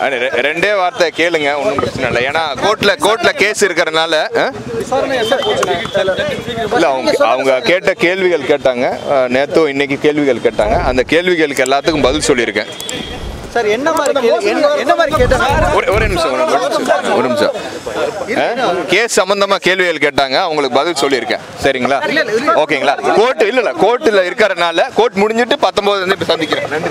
ரெ- ரெண்டே வார்த்தை கேளுங்க ஒன்றும் பிரச்சனை இல்லை. ஏன்னா கோர்ட்ல கோர்ட்ல கேஸ் இருக்கிறனால இல்லை அவங்க அவங்க கேட்ட கேள்விகள் கேட்டாங்க. நேற்றும் இன்னைக்கு கேள்விகள் கேட்டாங்க. அந்த கேள்விகளுக்கு எல்லாத்துக்கும் பதில் சொல்லியிருக்கேன். சார் என்ன ஒரு ஒரு நிமிஷம் ஒரு நிமிஷம் கேஸ் சம்பந்தமா கேள்விகள் கேட்டாங்க. அவங்களுக்கு பதில் சொல்லியிருக்கேன். சரிங்களா? ஓகேங்களா? கோர்ட் இல்ல இல்ல கோர்ட்டில் இருக்கிறனால கோர்ட் முடிஞ்சிட்டு பத்தொன்பது சந்திக்கிறேன். நன்றி.